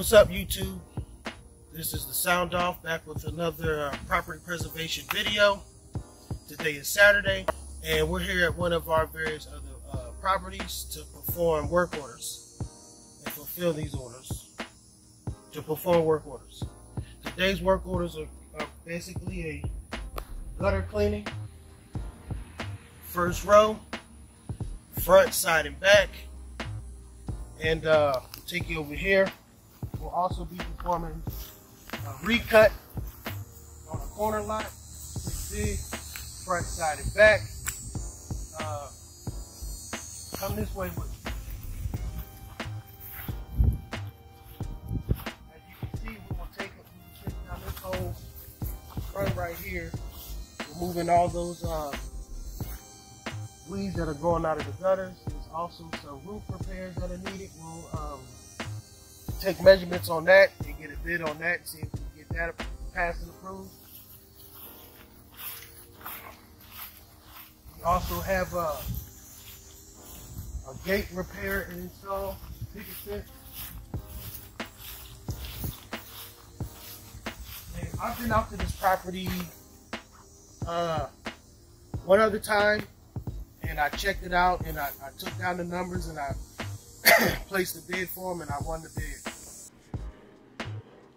What's up, YouTube? This is the Sound Off back with another uh, property preservation video. Today is Saturday, and we're here at one of our various other uh, properties to perform work orders and fulfill these orders. To perform work orders. Today's work orders are, are basically a gutter cleaning, first row, front, side, and back, and uh, take you over here. We'll also be performing a recut on a corner lot. See, front, side, and back. Uh, come this way with me. As you can see, we will take, we will take down this whole front right here, removing all those uh, weeds that are growing out of the gutters. There's also some roof repairs that are needed. We'll um, take measurements on that and get a bid on that and see if we can get that passed and approved. We also have a, a gate repair and install, fence. And I've been out to this property uh, one other time and I checked it out and I, I took down the numbers and I placed a bid for them and I won the bid.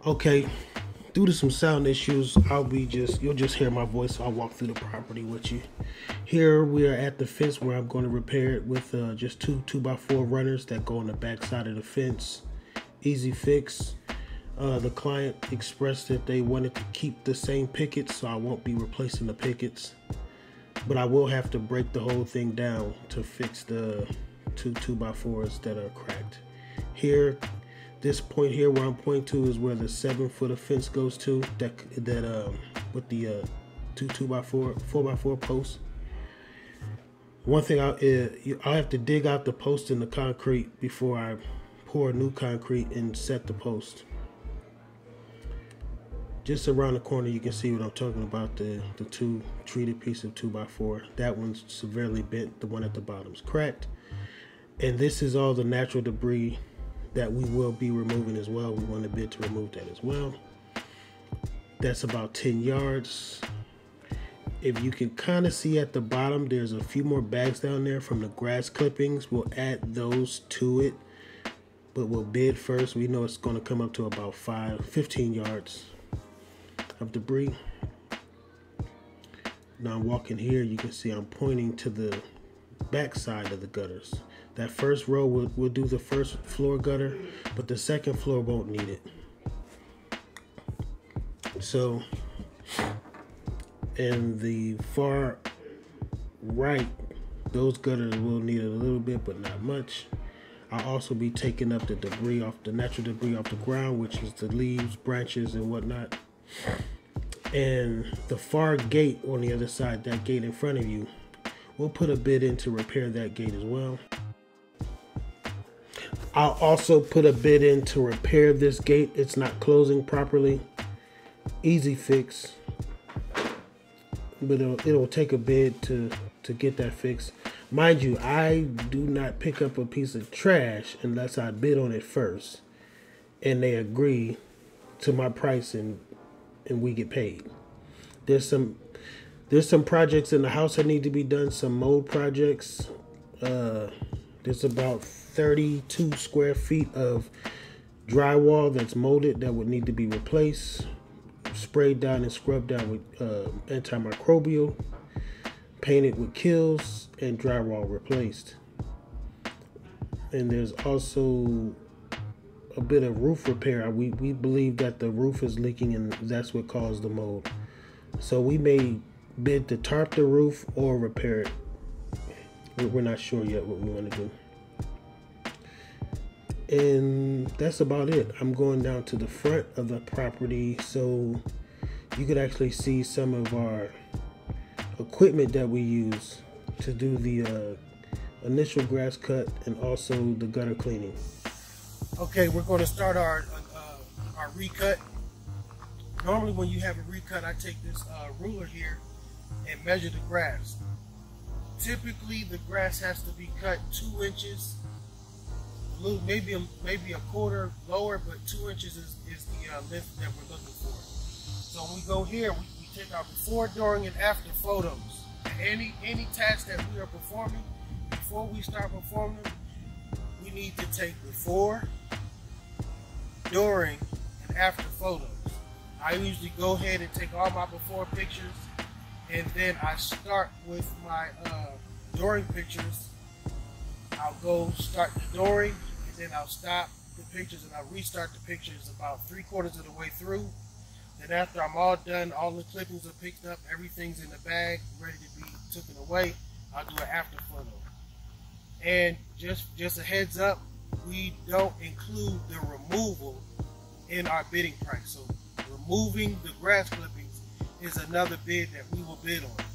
Okay, due to some sound issues, I'll be just, you'll just hear my voice. I'll walk through the property with you. Here we are at the fence where I'm going to repair it with uh, just two 2x4 runners that go on the back side of the fence. Easy fix. Uh, the client expressed that they wanted to keep the same pickets, so I won't be replacing the pickets. But I will have to break the whole thing down to fix the two 2x4s that are cracked. Here, this point here where I'm pointing to is where the seven foot of fence goes to that that um with the uh two two by four four by four posts. One thing I uh, I have to dig out the post in the concrete before I pour new concrete and set the post. Just around the corner, you can see what I'm talking about. The the two treated piece of two by four. That one's severely bent. The one at the bottom's cracked. And this is all the natural debris that we will be removing as well. We want a bid to remove that as well. That's about 10 yards. If you can kind of see at the bottom, there's a few more bags down there from the grass clippings. We'll add those to it, but we'll bid first. We know it's going to come up to about five, 15 yards of debris. Now I'm walking here, you can see I'm pointing to the back side of the gutters. That first row will will do the first floor gutter, but the second floor won't need it. So, in the far right, those gutters will need a little bit, but not much. I'll also be taking up the debris off the natural debris off the ground, which is the leaves, branches, and whatnot. And the far gate on the other side, that gate in front of you, we'll put a bid in to repair that gate as well. I'll also put a bid in to repair this gate. It's not closing properly. Easy fix. But it'll, it'll take a bid to, to get that fixed. Mind you, I do not pick up a piece of trash unless I bid on it first. And they agree to my price and, and we get paid. There's some there's some projects in the house that need to be done, some mold projects. Uh, there's about 32 square feet of drywall that's molded that would need to be replaced, sprayed down and scrubbed down with uh, antimicrobial, painted with Kilz, and drywall replaced. And there's also a bit of roof repair. We, we believe that the roof is leaking and that's what caused the mold. So we may bid to tarp the roof or repair it. We're not sure yet what we want to do. And that's about it. I'm going down to the front of the property so you could actually see some of our equipment that we use to do the uh, initial grass cut and also the gutter cleaning. Okay we're going to start our uh, our recut. Normally when you have a recut i take this uh, ruler here and measure the grass typically the grass has to be cut two inches maybe a, maybe a quarter lower, but two inches is, is the uh, length that we're looking for. So when we go here, we, we take our before, during, and after photos. Any any task that we are performing, before we start performing, we need to take before, during, and after photos. I usually go ahead and take all my before pictures, and then I start with my uh, pictures. I'll go start the during, and then I'll stop the pictures and I'll restart the pictures about three quarters of the way through. Then after I'm all done, all the clippings are picked up, everything's in the bag, ready to be taken away, I'll do an after photo. And just just a heads up, we don't include the removal in our bidding price. So removing the grass clippings is another bid that we will bid on.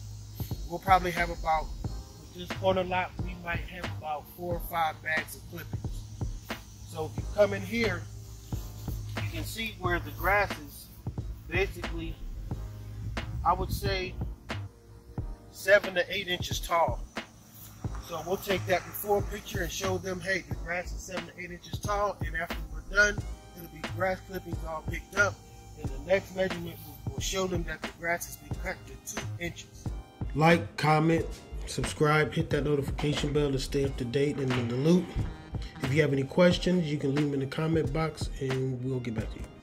We'll probably have about, with this corner lot, we might have about four or five bags of clippings. So if you come in here, you can see where the grass is basically, I would say seven to eight inches tall. So we'll take that before picture and show them, hey, the grass is seven to eight inches tall, and after we're done, it'll be grass clippings all picked up, and the next measurement will, will show them that the grass has been cut to two inches. Like, comment, subscribe, hit that notification bell to stay up to date and in the loop. If you have any questions, you can leave them in the comment box and we'll get back to you.